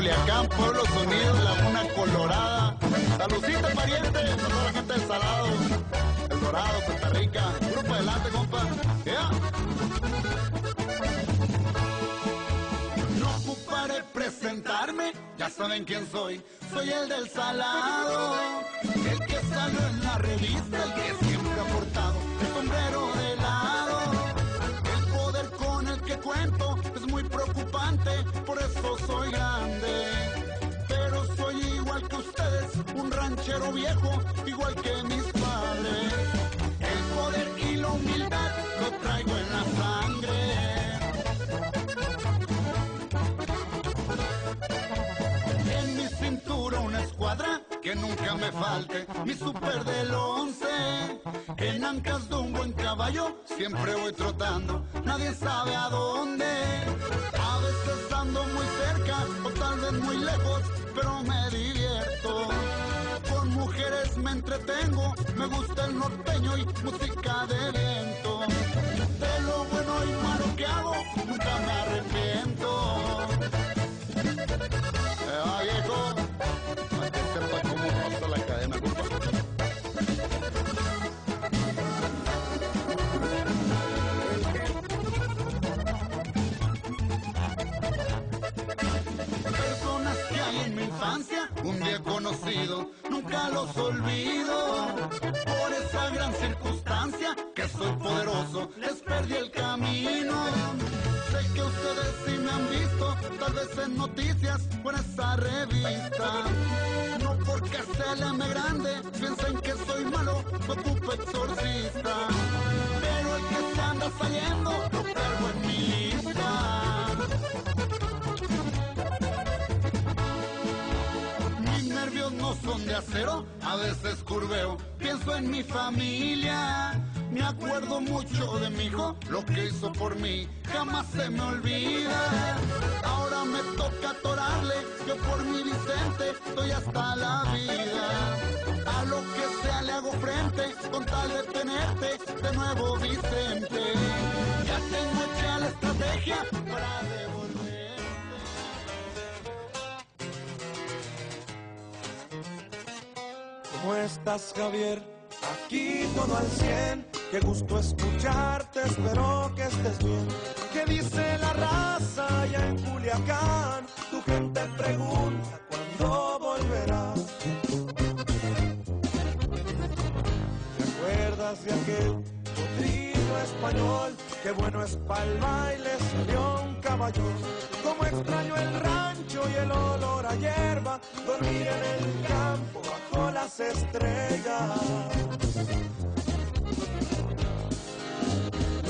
Culiacán, Pueblo Unidos, Laguna Colorada. Saludcita, pariente, a toda la gente del Salado, El Dorado, Costa Rica. Grupo adelante, compa. Yeah. No ocuparé presentarme, ya saben quién soy. Soy el del Salado, el que salió en la revista, el que siempre ha portado el sombrero cuento es muy preocupante, por eso soy grande. Pero soy igual que ustedes, un ranchero viejo, igual que mis padres. El poder y la humildad que nunca me falte, mi super del once. En ancas de un buen caballo siempre voy trotando, nadie sabe a dónde. A veces ando muy cerca o tal vez muy lejos, pero me divierto. Con mujeres me entretengo, me gusta el norteño y música de viento. Nunca los olvido. Por esa gran circunstancia, que soy poderoso, les perdí el camino. Sé que ustedes sí me han visto, tal vez en noticias por esa revista. No porque sea el M grande, piensen que soy malo, no ocupo exorcista. Pero el que se anda saliendo, a veces curveo, pienso en mi familia. Me acuerdo mucho de mi hijo, lo que hizo por mí, jamás se me olvida. Ahora me toca atorarle, yo por mi Vicente doy hasta la vida. A lo que sea le hago frente, con tal de tenerte de nuevo Vicente. Ya tengo hecha la estrategia para ¿Cómo estás, Javier? Aquí todo al 100. Qué gusto escucharte, espero que estés bien. ¿Qué dice la raza allá en Culiacán? Tu gente pregunta cuándo volverás. ¿Te acuerdas de aquel potrillo español? Qué bueno es pa'l baile, salió un caballo. Como extraño el rancho y el olor a hierba, dormir en el campo las estrellas.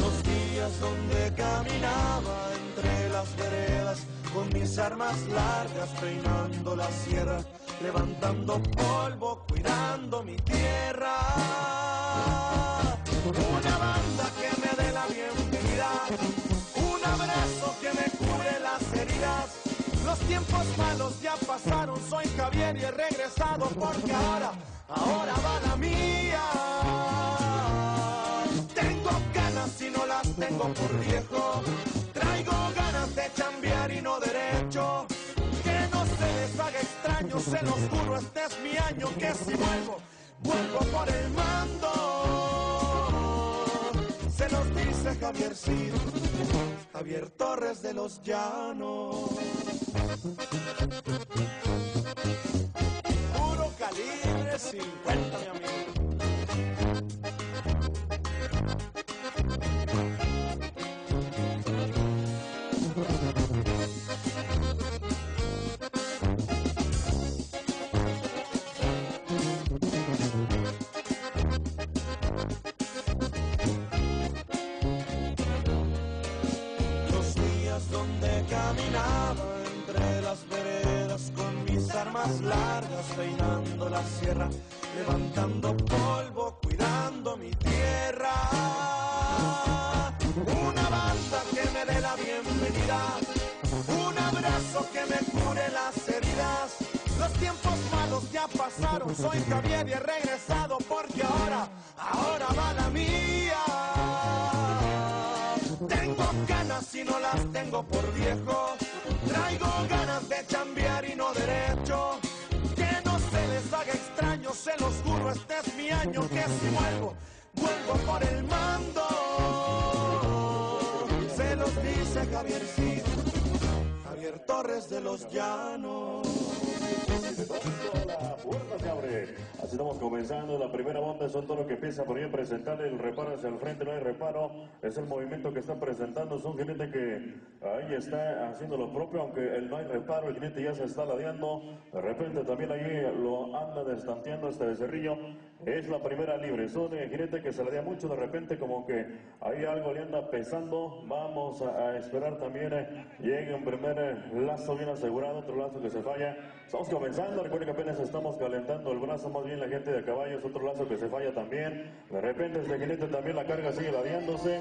Los días donde caminaba entre las veredas con mis armas largas peinando la sierra, levantando polvo, cuidando mi tierra. Una banda que me dé la bienvenida, Los tiempos malos ya pasaron, soy Javier y he regresado porque ahora, ahora va la mía. Tengo ganas y no las tengo por viejo. Traigo ganas de cambiar y no derecho. Que no se les haga extraño, se los juro, este es mi año. Que si vuelvo, vuelvo por el mando. Se los dice Javier Cid, Javier Torres de los Llanos. Puro calibre 50, mi amigo. De los Llanos. La puerta se abre. Así estamos comenzando la primera monta. Son todo lo que empieza por ahí a presentarle el reparo hacia el frente. No hay reparo. Es el movimiento que están presentando. Es un jinete que ahí está haciendo lo propio. Aunque el no hay reparo, el jinete ya se está ladeando. De repente también ahí lo anda destanteando este becerrillo. Es la primera libre. Es un jinete que se ladea mucho. De repente, como que ahí algo le anda pesando. Vamos a, esperar también. eh, llegue un primer eh, lazo bien asegurado. Otro lazo que se falla. Estamos comenzando. Recuerden que apenas estamos calentando el brazo. Más bien la gente de caballos. Otro lazo que se falla también. De repente este jinete también la carga sigue ladeándose.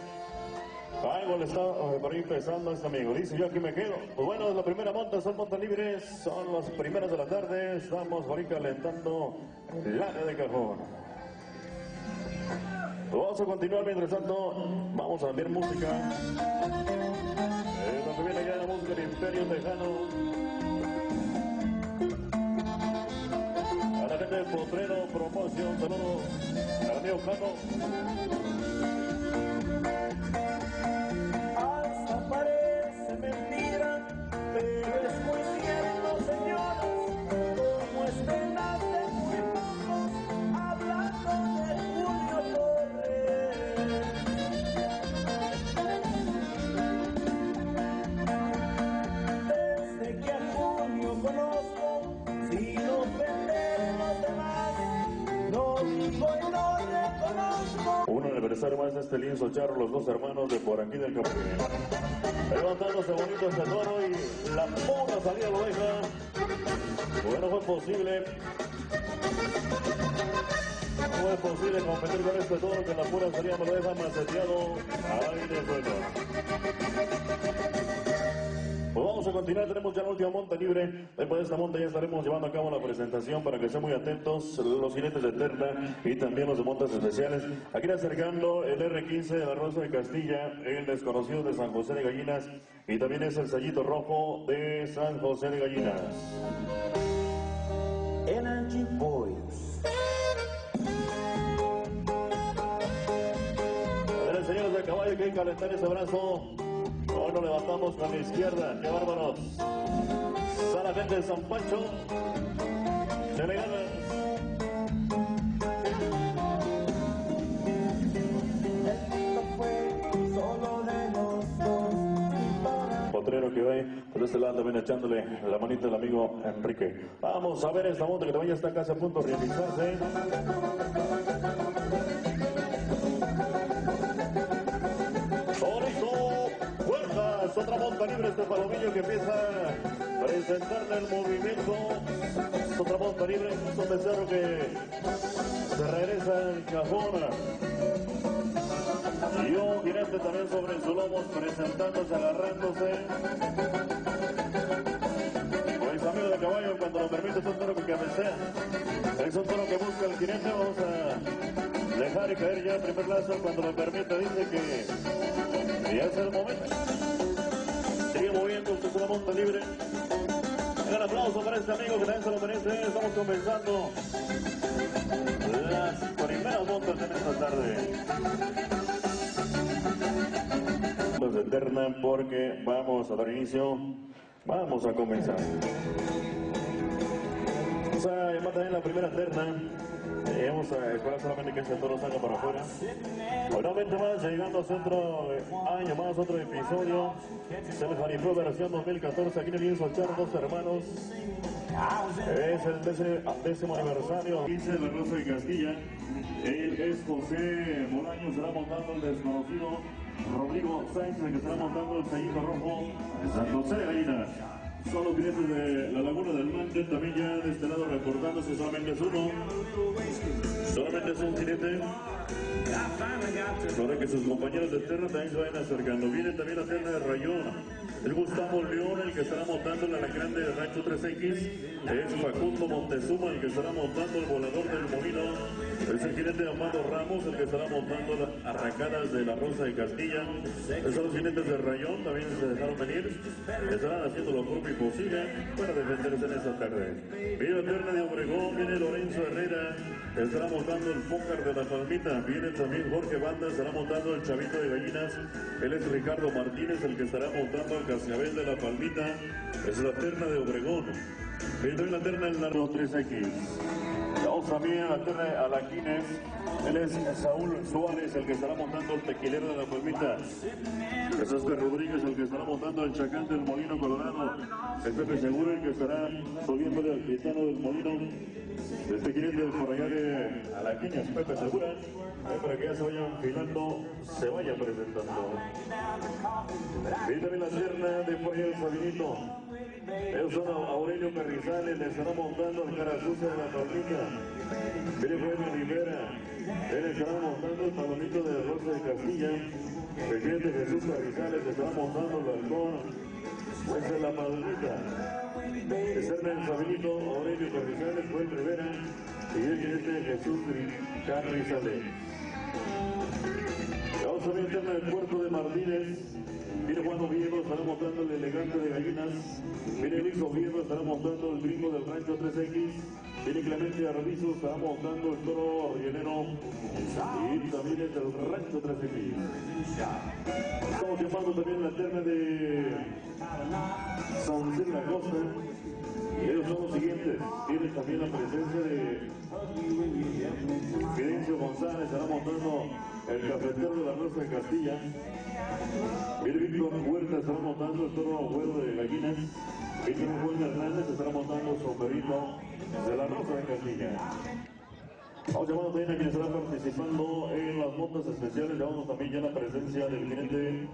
Algo le está eh, por ahí pesando este amigo. Dice yo aquí me quedo. Pues bueno, la primera monta son montas libres. Son las primeras de la tarde. Estamos por ahí calentando el de cajón. Vamos a continuar mientras tanto. Vamos a ver música. Eh, viene música del Imperio Tejano. Gente del Potrero Promoción, saludos al amigo Jano. Hasta parece mentira, pero es muy cierto, señores, como estrenas de muy pocos, hablando de Julio Torres. De este lienzo charro, los dos hermanos de por aquí del campo. Levantándose bonito este toro y la pura salida lo deja. Bueno, fue posible. No fue posible competir con este toro que la pura salida me lo deja maceteado. Ay, de suelo. Vamos a continuar, tenemos ya la última monta libre. Después de esta monta ya estaremos llevando a cabo la presentación para que estén muy atentos los jinetes de Eterna y también los de montas especiales. Aquí acercando el R15 de la Rosa de Castilla, el desconocido de San José de Gallinas y también es el sellito rojo de San José de Gallinas. Energy Boys. Señores de caballo, que hay que calentar ese brazo. Hoy nos levantamos con la izquierda, qué bárbaros. Está la gente de San Pancho. Se le gana. Potrero que ve por este lado también echándole la manita al amigo Enrique. Vamos a ver esta monta que también ya está casi a punto de realizarse. Otra monta libre este palomillo que empieza a presentarle el movimiento. Otra monta libre, un becerro que se regresa al cajón. Y un jinete también sobre su lomo, presentándose, agarrándose. Pues amigo de caballo, cuando lo permite, es un toro que cabecea. Es un toro que busca el jinete. Vamos a dejar y caer ya el primer lazo cuando lo permite. Dice que ya es el momento. Sigue moviendo, es una monta libre. Un gran aplauso para este amigo que también se lo merece. Estamos comenzando las primeras montas en esta tarde. Eterna porque vamos a dar inicio. Vamos a comenzar. Vamos a llamar también la primera terna. Eh, vamos a esperar solamente que ese toro salga para afuera. Nuevamente más, llegando a otro eh, año más, otro episodio. Les manifestó versión 2014 aquí en el Char, dos hermanos. Es el décimo, aniversario. 15 de la Rosa de Castilla. Él es José Bolaño, será montando el desconocido Rodrigo el que estará montando el sellito rojo de San José de Gallinas. Son los de la Laguna del Mante, también ya de este lado reportándose, solamente es uno. Solamente es un jinete. Ahora que sus compañeros de terna también se vayan acercando. Viene también la terna de Rayón. El Gustavo León, el que estará montando la grande de Rancho 3X. Es Facundo Montezuma, el que estará montando el volador del molino. Es el jinete Amado Ramos el que estará montando las arrancadas de la Rosa de Castilla. Son los jinetes de Rayón, también se dejaron venir. Estarán haciendo lo propio y posible para defenderse en esta tarde. Viene Terna de Obregón, viene Lorenzo Herrera, estará montando el Pócar de la Palmita. Viene también Jorge Banda, estará montando el Chavito de Gallinas. Él es Ricardo Martínez, el que estará montando el Cascabel de la Palmita. Es la terna de Obregón. Viene la terna en la 3X. Vamos también a la terna a la Alaquines. Él es Saúl Suárez, el que estará montando el tequilero de la palmita. Es Rodríguez, el que estará montando el chacán del Molino Colorado. Es Pepe Seguro, el que estará subiendo el gitano del Molino. El tequilero por allá de Alaquines, Pepe Segura. Para que ya se vayan filando, se vaya presentando. Y también la terna de por allá Sabinito. Son Aurelio Carrizales, le estará montando el caracuzo de la palmita. Mire Jaime Rivera, él estará montando el palomito de Rosa de Castilla. El cliente Jesús Carrizales estará montando el balcón. Esa es la. Está el Sabinito, Aurelio Carrizales, Juan Rivera y el cliente Jesús Carrizales. Vamos a ver el del puerto de Martínez. Viene Juan Oviedo, estará montando el elegante de gallinas. Viene Luis Oviedo, estará montando el gringo del rancho 3X. Viene Clemente Arbizo, estará montando el toro rellenero. Y también es del rancho 3X. Estamos llamando también la terna de San la Costa. Ellos son los siguientes. Tiene también la presencia de Fidencio González, estará montando el cafetero de la Rosa de Castilla. Viene Víctor Huerta, estará montando el toro huevo de gallinas. Víctor Juan Hernández estará montando el sombrerito de la Rosa de Castilla. Vamos llamando también a quien estará participando en las montas especiales. Llamamos también ya la presencia del cliente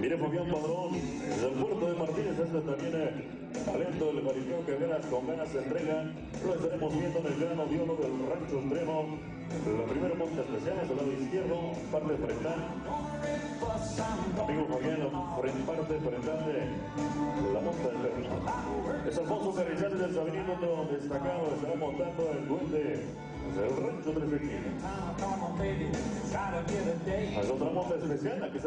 Mire Fabián Padrón, del puerto de Martínez, este también eh, talento del mariscal que ganas con ganas se entrega. Lo estaremos viendo en el grano de del rancho extremo. La primera monta especial es el lado izquierdo, parte frontal. Amigo Fabián, parte frontal de la monta del perro. Es Alfonso Carrizales del Sabinito destacado, estará montando el duende el rancho 3 Hay otra monta especial, la que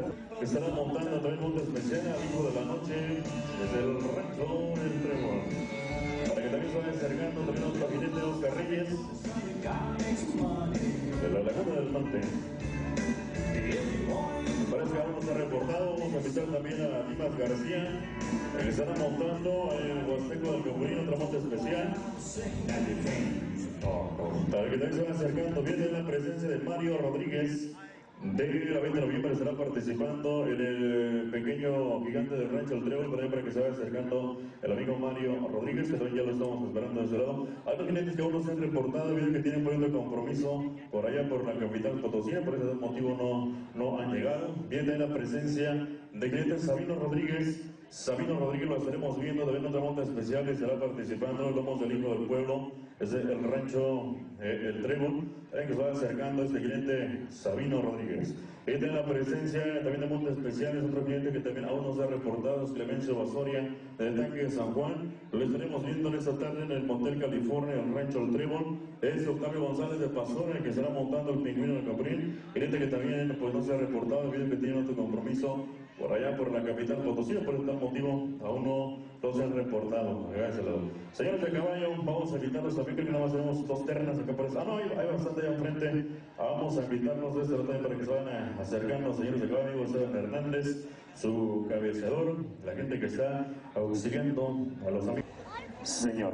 estará montando también monta especial, hijo de la noche, desde el rancho del Tremor. Para que también se vayan acercando también los gabinete de Oscar Reyes, de la Laguna del Mante. Parece que vamos a reportado, vamos a invitar también a Dimas García, que estará montando el Huasteco del Caurín, otra monta especial. Para que también se van acercando, viene la presencia de Mario Rodríguez. De la 20 de noviembre estará participando en el pequeño gigante del rancho El Trébol, para que se vaya acercando el amigo Mario Rodríguez, que también ya lo estamos esperando de ese lado. Hay clientes que aún no se han reportado, vienen que tienen poniendo compromiso por allá por la capital Potosí, por ese motivo no, no han llegado. Viene la presencia de clientes Sabino Rodríguez, Sabino Rodríguez lo estaremos viendo de otra monta especial estará participando, Lomos del Hijo del Pueblo, es el rancho eh, El Trébol, que se va acercando este cliente Sabino Rodríguez. Y tiene la presencia también de monta especiales, otro cliente que también aún nos ha reportado, es Clemencio Basoria, del tanque de San Juan. Lo estaremos viendo en esta tarde en el Motel California, el rancho El Trébol. Es Octavio González de Pastora, que estará montando el pingüino del Caprín. Cliente que también pues, no se ha reportado, viendo que tiene otro compromiso por allá por la capital Potosí, por este motivo aún no, los han reportado. Señores de caballo, vamos a invitarlos también, que nada más tenemos dos ternas acá por eso. Ah, no, hay, bastante allá enfrente. Vamos a invitarnos de este lado para que se vayan acercando, señores de caballo, Esteban Hernández, su cabeceador, la gente que está auxiliando a los amigos. Señor.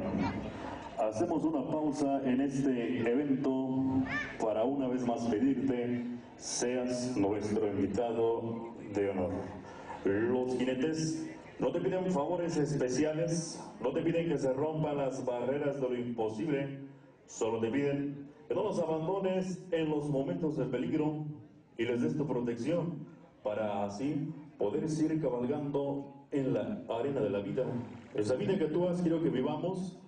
Hacemos una pausa en este evento para una vez más pedirte seas nuestro invitado de honor. Los jinetes no te piden favores especiales, no te piden que se rompan las barreras de lo imposible, solo te piden que no los abandones en los momentos de peligro y les des tu protección para así poder seguir cabalgando en la arena de la vida. Esa vida que tú has quiero que vivamos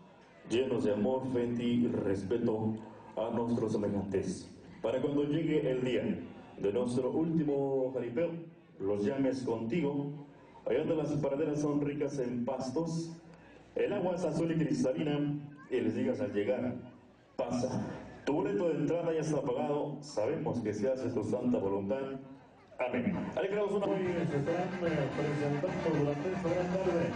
llenos de amor, fe y respeto a nuestros semejantes. Para cuando llegue el día de nuestro último jaripeo, los llames contigo, allá donde las praderas son ricas en pastos, el agua es azul y cristalina, y les digas al llegar, pasa. Tu boleto de entrada ya está pagado. Sabemos que se hace tu santa voluntad. Ahí una... Hoy se estarán eh, presentando durante esta gran tarde.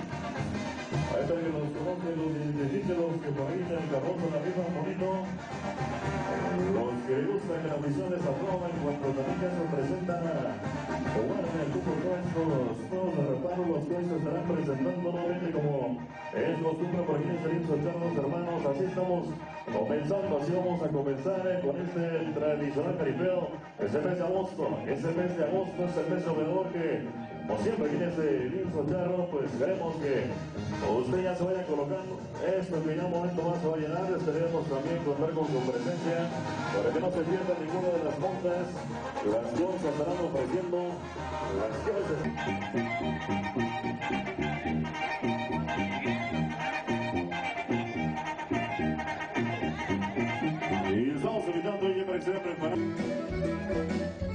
Ahí están que los conocen, los identifiquen, los que en el con la misma bonito. Los que gustan de la misión de esa forma, en cuanto también ya se presentan a jugar en el grupo todos los reparos, los que se estarán presentando nuevamente como es costumbre por aquí en Servicio Charlos Hermanos. Así estamos comenzando, así vamos a comenzar eh, con este tradicional caripeo. Ese mes de agosto, ese mes de agosto es el mes obedor que, como siempre, aquí en este lienzo charro, pues queremos que usted ya se vaya colocando. Este pequeño momento más se va a llenar. Esperemos también contar con su presencia para que no se pierda ninguna de las montas. Las que estarán ofreciendo. Las que invitando ya para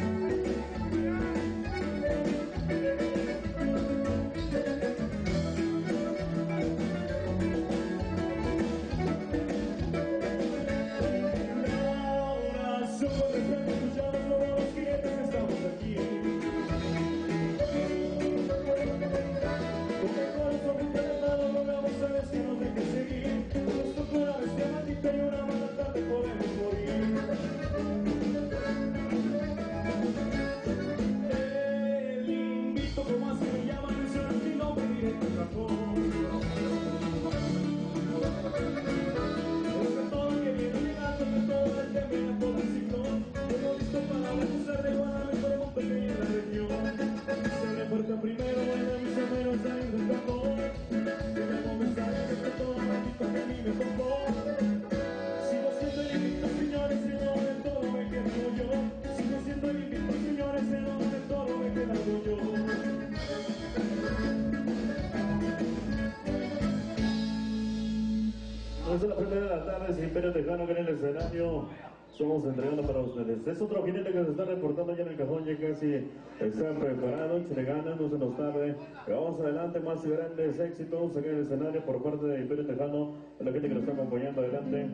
sin Imperio Tejano que en el escenario somos entregando para ustedes. Es otro jinete que se está reportando ya en el cajón, ya casi está preparado, gana, no se nos tarde. Vamos adelante, más grandes éxitos en el escenario por parte de Imperio Tejano, la gente que nos está acompañando adelante.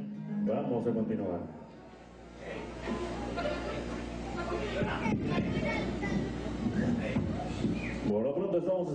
Vamos a continuar. Por lo pronto estamos.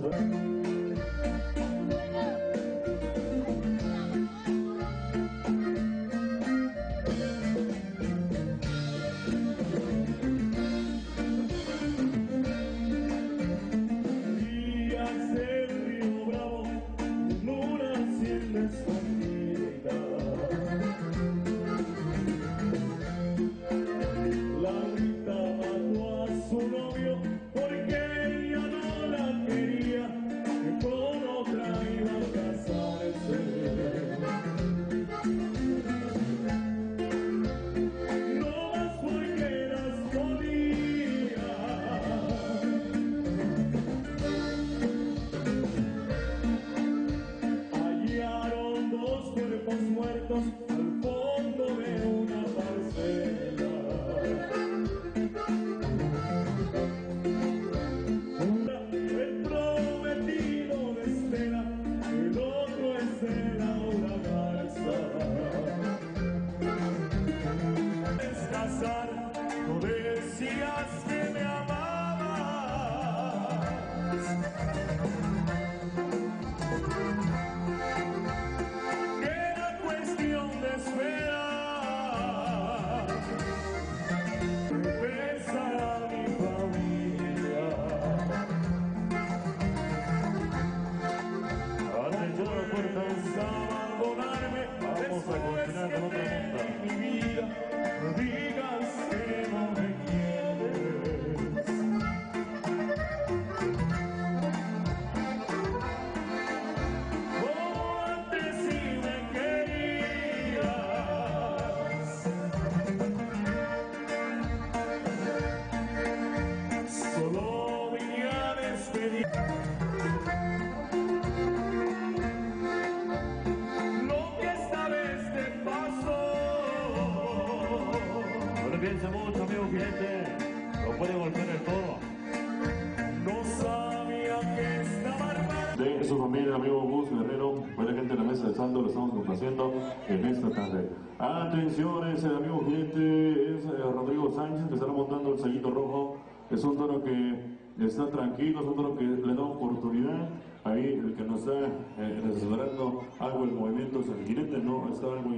Toro que le da oportunidad. Ahí el que nos está eh, asesorando algo el movimiento jinete, no está algo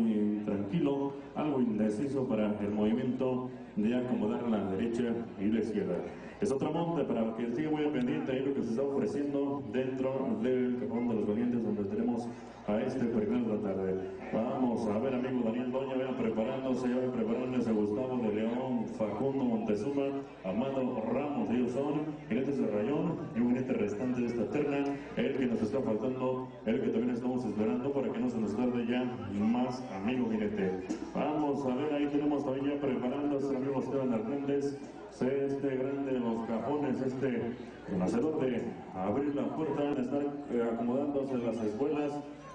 tranquilo, algo indeciso para el movimiento de acomodar la derecha y la izquierda. Es otra monta para que siga muy pendiente ahí lo que se está ofreciendo dentro del cajón de los valientes donde tenemos a este primer de la tarde. Vamos a ver, amigo Daniel Doña, vayan preparándose, vayan preparándose a Gustavo de León, Facundo Montezuma, Amado Ramos, ellos son jinetes de restante de esta terna, el que nos está faltando, el que también estamos esperando para que no se nos tarde ya más amigo jinete. Vamos a ver, ahí tenemos también ya preparándose, amigo Esteban Hernández, este grande de los cajones, este hacedor de abrir la puerta, estar eh, acomodándose las escuelas,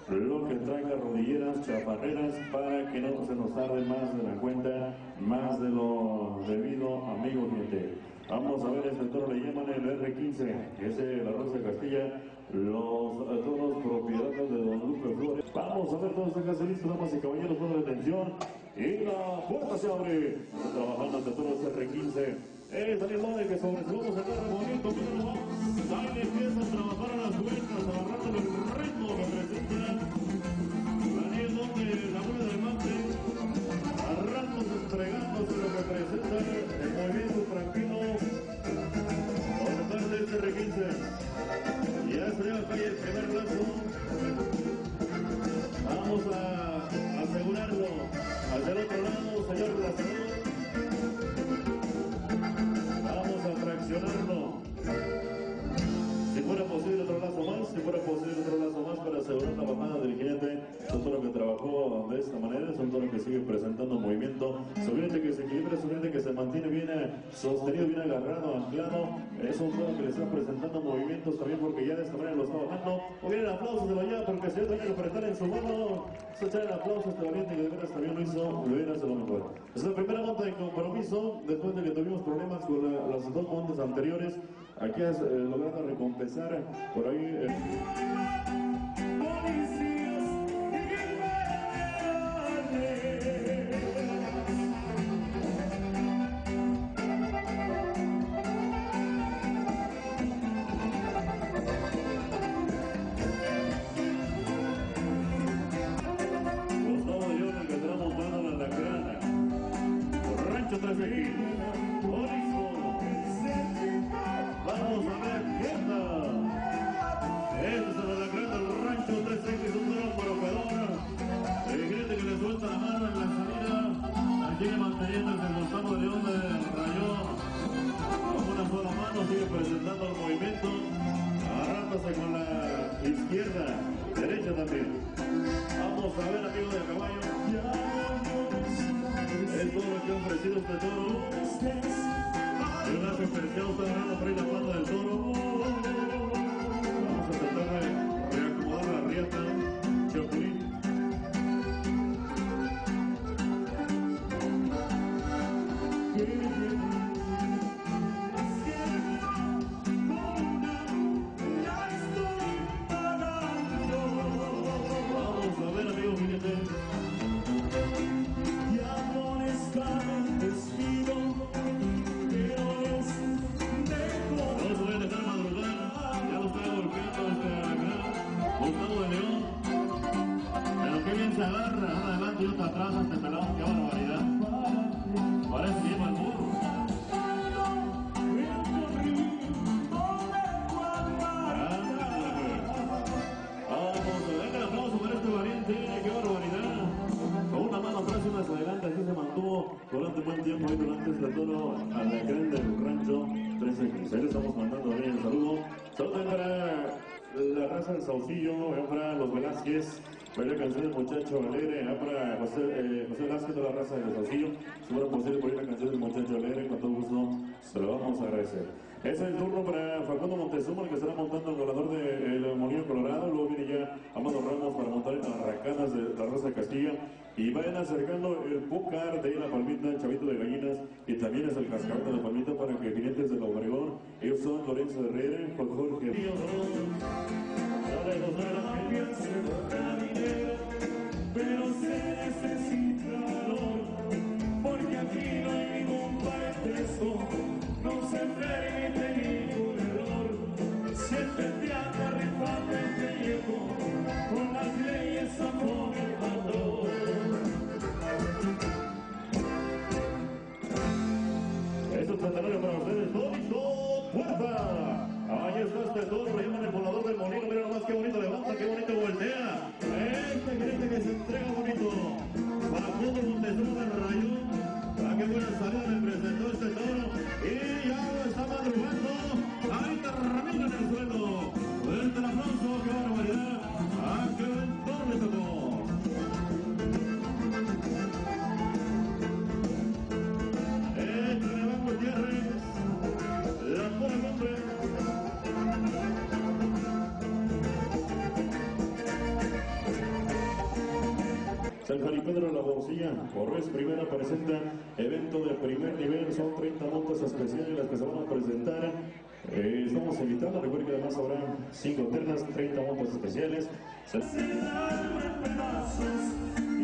lo que traiga rodilleras, chaparreras, para que no se nos tarde más de la cuenta, más de lo debido, amigo cliente. Vamos a ver, este toro le llaman el R15, que es la Rosa de Castilla, los toros propiedades de Don Lupe Flores. Vamos a ver todos acá listos, damas y caballeros, de atención. Y la puerta se abre. Trabajando ante todos R15. Es Daniel López que sobre su se corre bonito, pero. Ahí empieza a trabajar a las vueltas, agarrando el ritmo Calle el primer. Vamos a asegurarlo. Hacia el otro lado, señor Lazaro. Vamos a traccionarlo. Si fuera posible otro lazo más, si fuera posible otro lazo más para asegurar la bajada del un toro que trabajó de esta manera, es un toro que sigue presentando movimiento. Su jinete que se equilibra, su jinete que se mantiene bien eh, sostenido, bien agarrado, anclado. Es un toro que le está presentando movimientos también porque ya de esta manera lo está bajando. O bien el aplauso de allá porque si yo también apretar en su mano, se echar el aplauso a este valiente que de veras también lo hizo, lo hubiera hecho lo mejor. Es la primera monta de compromiso después de que tuvimos problemas con la- las dos montas anteriores. Aquí es eh, recompensar por ahí. eh, canción del muchacho alegre, ahí para José, eh, José de la raza del Saucillo. Si fuera posible ahí la canción del muchacho alegre, con todo gusto se lo vamos a agradecer. Es el turno para Facundo Montezuma, que estará montando el volador del Molino Colorado. Luego viene ya Amado Ramos para montar en las racanas de la Raza de Castilla. y vayan acercando el pucar de la palmita, el chavito de gallinas y también es el cascabel de la palmita para que clientes de la Obregón, ellos son Lorenzo Herrera, Jorge. Pero se necesita valor, porque aquí no hay ningún parentesco, no se permite ningún error. Siempre te anda rifando el pellejo, con las leyes a fomentador. Estos centenarios para ustedes, Dorito Puerta. Ahí está este toro, le llaman el volador del molino. Mira nomás qué bonito levanta, qué bonito voltea. Este que se entrega bonito. Facundo Montezuma del Rayón. Ah, qué buena salida le presentó este toro. Y ya lo está madrugando. Ahí termina en el suelo. El aplauso, qué barbaridad. Ah, qué toro le tocó. Corres Primera presenta evento de primer nivel, son 30 montas especiales las que se van a presentar. Eh, estamos invitando, recuerden que además habrá 5 ternas, 30 montas especiales. Se- pedazos y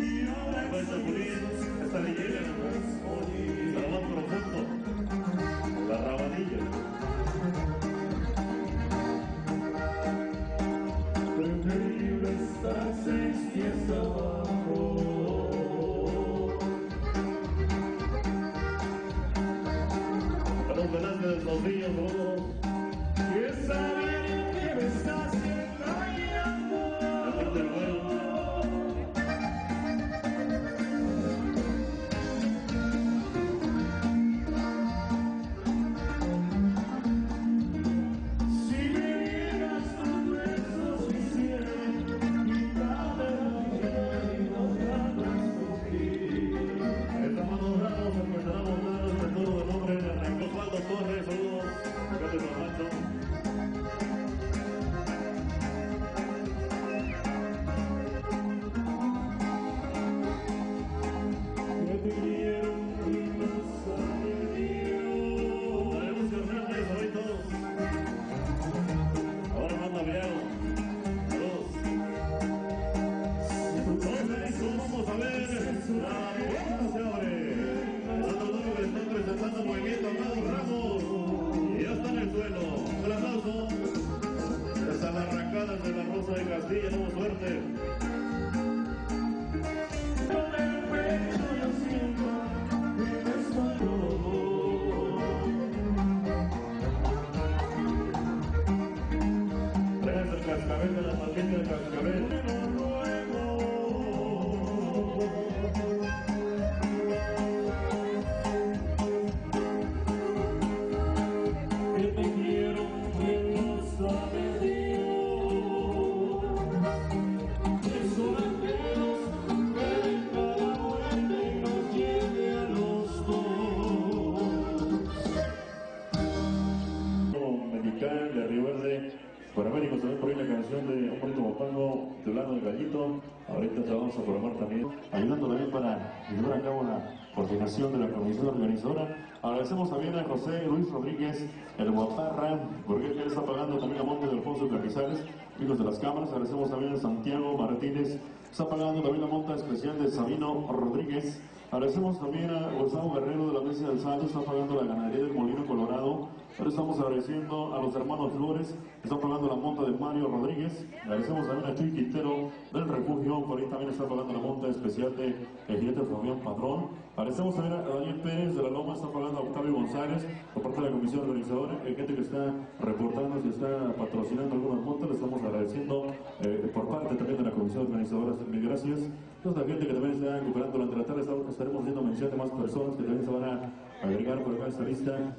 de Alfonso Carrizales, amigos de las cámaras. Agradecemos también a Santiago Martínez, está pagando también la monta especial de Sabino Rodríguez. Agradecemos también a Gustavo Guerrero de la Mesa del Salto, está pagando la ganadería del Molino Colorado. Ahora estamos agradeciendo a los hermanos Flores, que están pagando la monta de Mario Rodríguez. Agradecemos también a Chuy Quintero del Refugio, por ahí también está pagando la monta especial de el jinete Fabián Padrón. Agradecemos también a Daniel Pérez de la Loma, está pagando a Octavio González, por parte de la comisión organizadora, el gente que está reportando, que está patrocinando algunas montas, le estamos agradeciendo eh, por parte también de la comisión organizadora. Mil gracias. Toda la gente que también está recuperando durante la tarde, estaremos haciendo mención de más personas que también se van a agregar por acá a esta lista.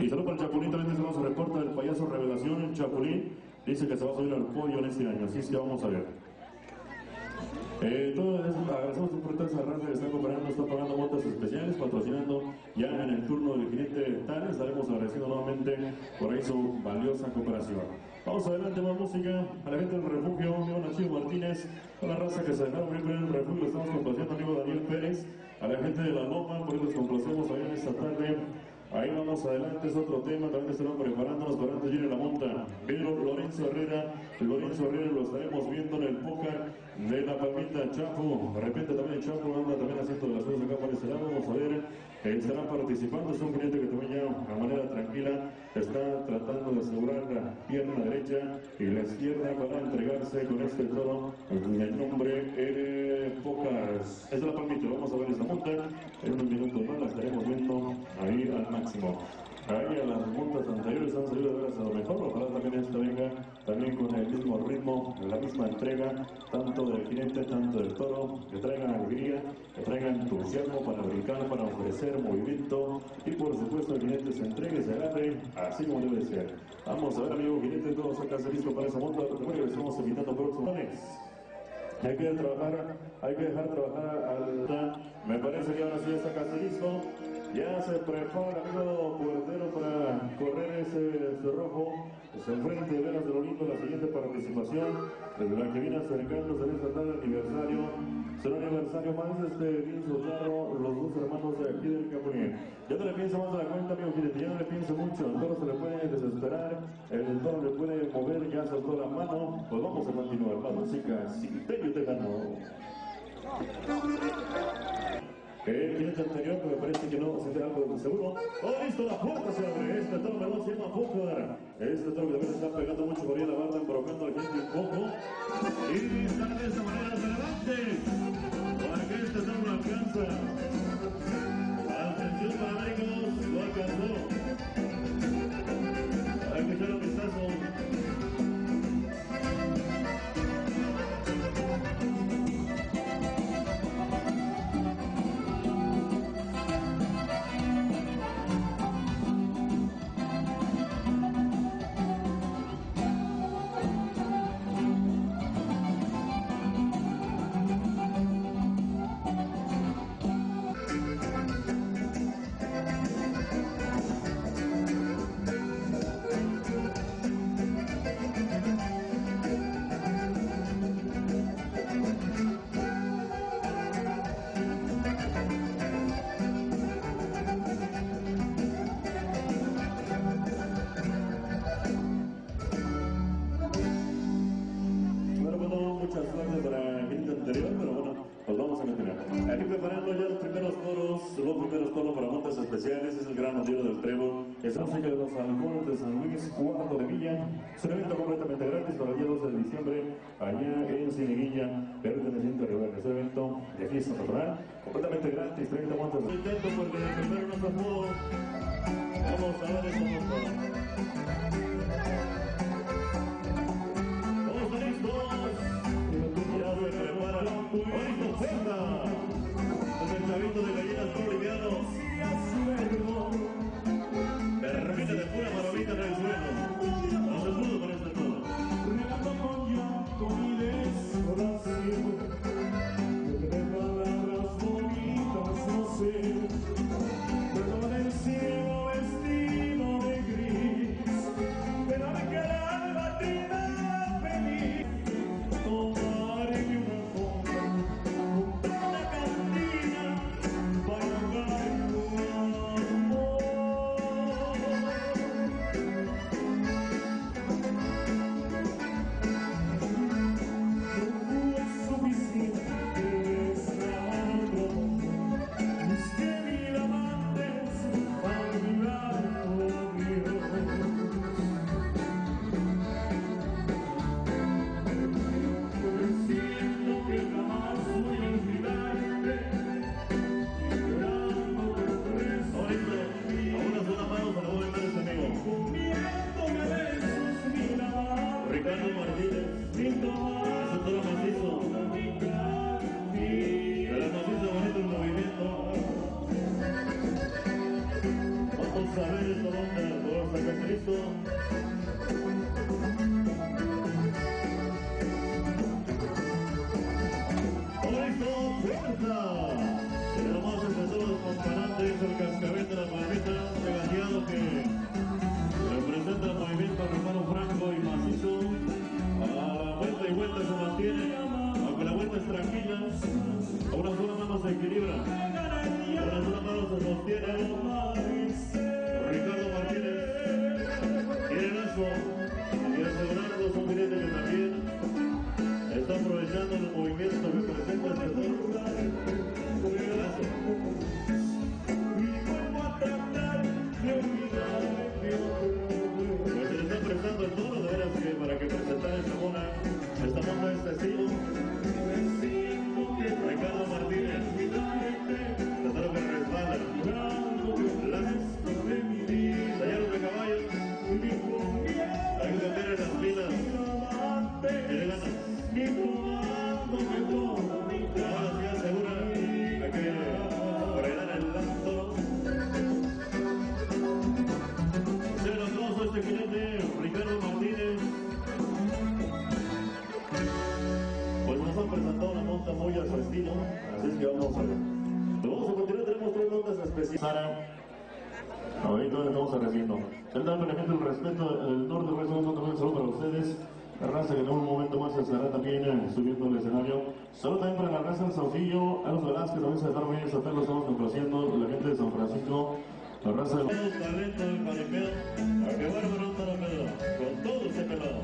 Y saludo para Chapulín, también tenemos el reporte del payaso Revelación. El Chapulín dice que se va a subir al podio en este año, así que vamos a ver. Eh, todo eso, agradecemos por toda esa raza que está cooperando, está pagando motos especiales, patrocinando ya en el turno del cliente tal, estaremos agradeciendo nuevamente por ahí su valiosa cooperación. Vamos adelante, más música a la gente del refugio, amigo Nachillo Martínez, a la raza que se dejaron bien en el refugio, estamos complaciendo amigo Daniel Pérez, a la gente de la Loma, por eso los complacemos allá en esta tarde. Ahí vamos adelante, es otro tema, también estarán preparándonos para antes de ir a la monta. Pedro Lorenzo Herrera, Lorenzo Herrera lo estaremos viendo en el póker de la palmita Chapo. De repente también Chapo anda también haciendo las cosas acá para este lado, vamos a ver. eh, estarán participando, es un cliente que también ya de manera tranquila está tratando de asegurar la pierna derecha y la izquierda para entregarse con este toro el nombre eh, Pocas. Es de la palmita, vamos a ver esa monta. En unos minutos más la estaremos máximo. Ahí a las montas anteriores han salido de veras a lo mejor, ojalá también esta venga también con el mismo ritmo, la misma entrega, tanto del jinete, tanto del toro, que traigan alegría, que traigan entusiasmo para brincar, para ofrecer movimiento y por supuesto el jinete se entregue, se agarre, así como debe ser. Vamos a ver amigo jinete, todos acá se listo para esa monta, recuerden que estamos invitando próximos hay que trabajar, hay que dejar trabajar al... Me parece que ahora sí está casi listo. Ya se prepara amigo puertero para correr ese cerrojo. Se enfrente de Veras de lo Lindo la siguiente participación, desde la que viene acercándose en esta tarde aniversario. Será un aniversario más este bien Sotarro, los dos hermanos de aquí del Capuní. Ya no le pienso más de la cuenta, amigo Jinete, ya no le pienso mucho. El toro se le puede desesperar, el toro le puede mover, ya soltó la mano. Pues vamos a continuar. La música, si te te ganó. El cliente anterior, que me parece que no se te algo de seguro. ¡Oh, listo! La puerta se abre. Este toro perdón, se llama Pócar. Este toro que también está pegando mucho por ahí a la barra, embrocando al gente un poco. Y está de esa manera adelante. Para que este toro lo alcanza. Atención para amigos, lo alcanzó. De patronal, completamente gratis, 30 montas. Intento porque primero no se pudo, vamos a ver esta monta. Todos listos. Ya se prepara. Desde el chavito de gallinas Sara, ahorita estamos haciendo. El por ejemplo el respeto, el norte del resto también solo para ustedes. La raza que en un momento más se estará también eh, subiendo al escenario. Solo también para la raza del Saucillo, a los Velázquez también se dejaron bien esta lo estamos complaciendo, la gente de San Francisco, la raza del talento del a que bárbaro para Pedro, con todo ese pelado.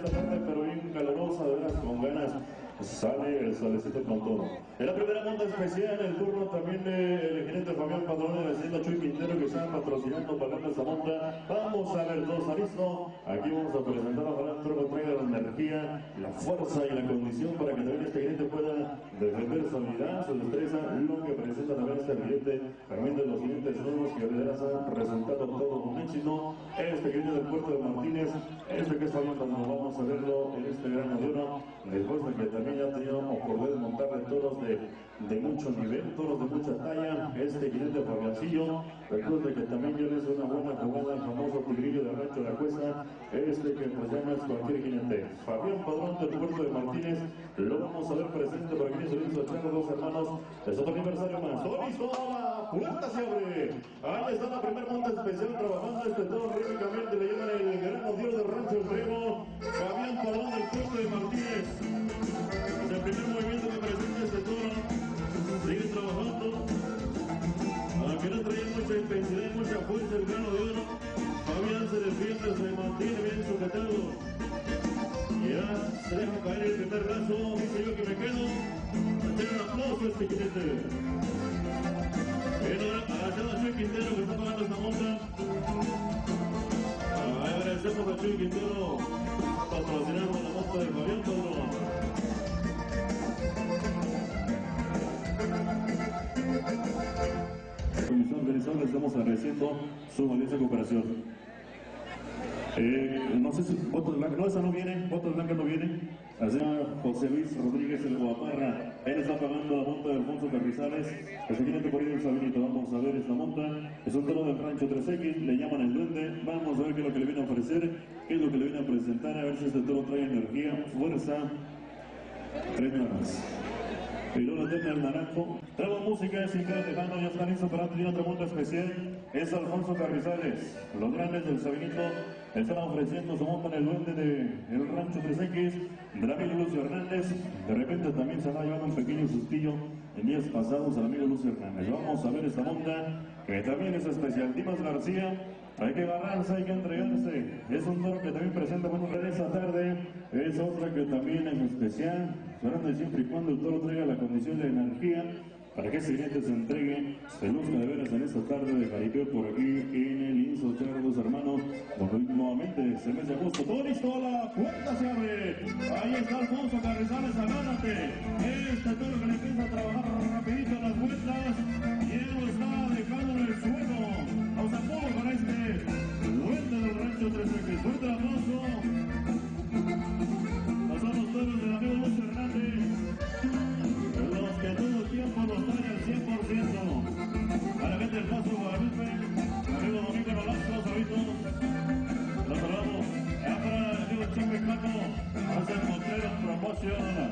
Pero bien calurosa, de veras con ganas. Sale el solecito con todo. En la primera monta especial, el turno también del gerente Fabián Padrón de la Hacienda Chuy Quintero que están patrocinando pagando esta monta. Vamos a ver dos listo. Aquí vamos a presentar a Fernando Truco traiga la energía, la fuerza y la condición para que también este gerente pueda defender su habilidad, su destreza, lo que presenta también este gerente, también de los siguientes nuevos que de veras han presentado todo un éxito. Este gerente del puerto de Martínez, este que está viendo, nos vamos a verlo en este gran oro, después de que también ya teníamos poder montarle toros de, de mucho nivel, toros de mucha talla, este jinete Fabiancillo, recuerde que también yo le hice una buena jugada al famoso tigrillo de Rancho de la Cuesta, este que pues ya cualquier jinete. Fabián Padrón del puerto de Martínez, lo vamos a ver presente por aquí, se lo hizo echar dos hermanos, es otro aniversario más. ¡Listo! ¡La puerta se abre! Ahí está la primera monta especial trabajando este toro rítmicamente, le llaman el gran odiero de Rancho Extremo, Fabián Padrón del puerto de Martínez. No trae mucha y fuerza el grano de oro, Fabián se defiende, se mantiene bien sujetado. Ya se deja caer el primer brazo, dice yo que me quedo. Tiene un aplauso este. Bien, ahora agachado a Chuy Quintero que está pagando esta monta. Agradecemos a Chuy Quintero patrocinando la monta de Fabián Padrón. Su valiosa cooperación. Eh, no sé si votos blancos, no, esa no viene, votos blancos no vienen. Así José Luis Rodríguez el Guaparra, él está pagando la monta de Alfonso Carrizales. El siguiente por ahí el Sabinito, vamos a ver esta monta. Es un toro del rancho 3X, le llaman el duende. Vamos a ver qué es lo que le viene a ofrecer, qué es lo que le viene a presentar, a ver si este toro trae energía, fuerza. Tres más. Y luego tiene el naranjo. Traigo música, sin quedar dejando, ya están listos para tener otra monta especial. Es Alfonso Carrizales. Los grandes del Sabinito están ofreciendo su monta en el duende de el rancho 3X. Del amigo Lucio Hernández. De repente también se va llevando un pequeño sustillo en días pasados al amigo Lucio Hernández. Vamos a ver esta monta que también es especial. Dimas García, Hay que agarrarse, hay que entregarse. Es un toro que también presenta buenos redes esta tarde. Es otra que también es especial. Esperando siempre y cuando el toro traiga la condición de energía para que ese jinete se entregue, se luzca de veras en esta tarde de jaripeo por aquí en el Inso los hermanos, donde nuevamente se me hace gusto. Todo listo, la puerta se abre. Ahí está Alfonso Carrizales, agárrate. Este toro que le empieza a trabajar rapidito las vueltas Fuerte el aplauso. Pasamos los toros del amigo Luis Hernández. Los que todo el tiempo los traen al 100%. A la gente del Paso Guadalupe, el amigo Domingo Nolasco, Sabito. Los saludamos. Ya para el amigo Chepe hace el Montero Promotion.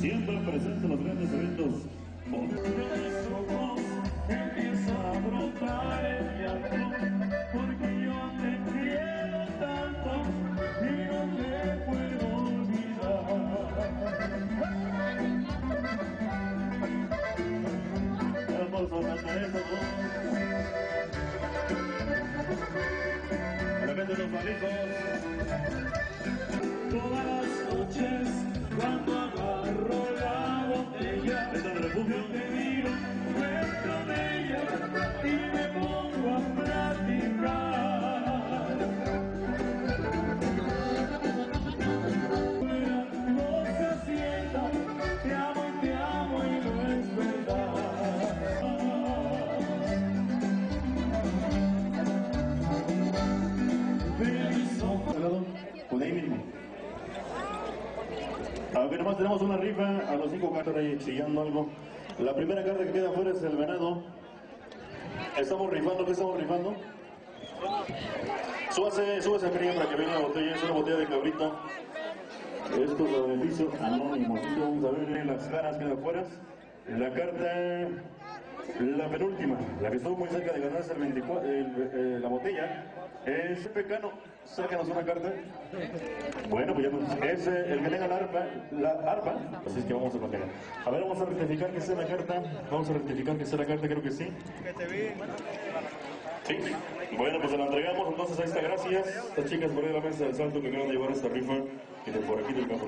Siempre presente en los grandes eventos. Tenemos una rifa, a los cinco cartas ahí chillando algo. La primera carta que queda afuera es el venado. Estamos rifando, ¿qué estamos rifando? Súbase, súbase a para que venga la botella, es una botella de cabrito. Esto es beneficio anónimo. Vamos a ver en las caras que quedan afuera. La carta, la penúltima, la que estuvo muy cerca de ganarse el 24, el- eh, la botella, es Pecano. Sácanos una carta. Bueno, pues ya nos- es el que tenga la arpa, la arpa, así es que vamos a mantener. A ver, vamos a rectificar que sea la carta. Vamos a rectificar que sea la carta, creo que sí. Sí. Bueno, pues se la entregamos, entonces ahí está, gracias. Estas chicas por ahí de la mesa del salto que me van a llevar esta rifa y de por aquí del campo.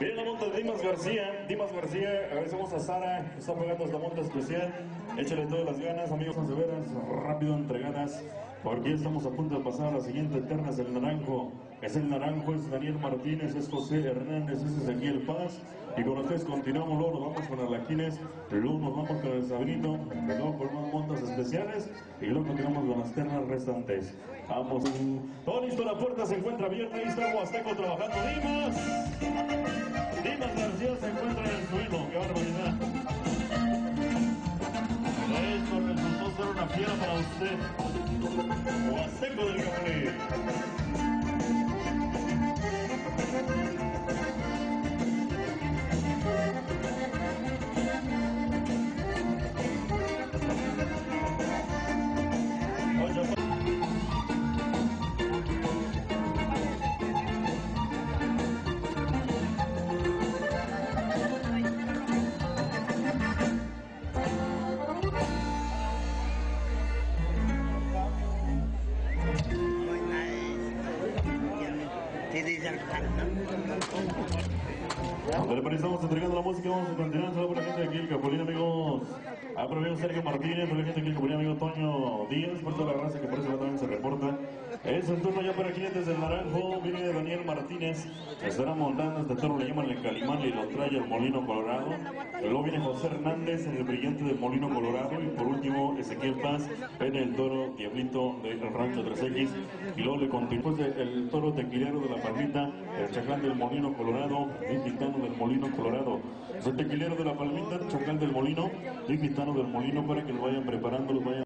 Viene la monta de Dimas García, Dimas García, agradecemos a Sara, que está pagando esta monta especial. Échale todas las ganas, amigos severas, rápido entregadas, porque ya estamos a punto de pasar a la siguiente eterna, es el naranjo. Es el naranjo, es Daniel Martínez, es José Hernández, es Ezequiel Paz. Y con ustedes continuamos, luego vamos con Arlaquines, luego nos vamos con el Sabrito, luego con unas montas especiales y luego continuamos con las ternas restantes. Vamos. Todo listo, la puerta se encuentra abierta, ahí está Huasteco trabajando. Dimas resultó ser una fiera para usted. Huasteco del Cabrón. Estamos entregando la música, vamos a continuar. Saludos para la gente de aquí, el Capulín, amigos. Ah, por amigo Sergio Martínez, por la gente de aquí, el Capulín, amigo Toño Díaz, por toda la raza que por eso también se reporta. Es el turno ya para clientes del Naranjo, Daniel Martínez, estará montando este toro, le llaman el Calimán y lo trae al Molino Colorado. Luego viene José Hernández, el brillante del Molino Colorado. Y por último, Ezequiel Paz, viene el toro Diablito del Rancho 3X. Y luego le continúa pues, el toro tequilero de la Palmita, el chacán del Molino Colorado, el gitano del Molino Colorado. El tequilero de la Palmita, el chacán del Molino, y gitano del Molino para que lo vayan preparando, los vayan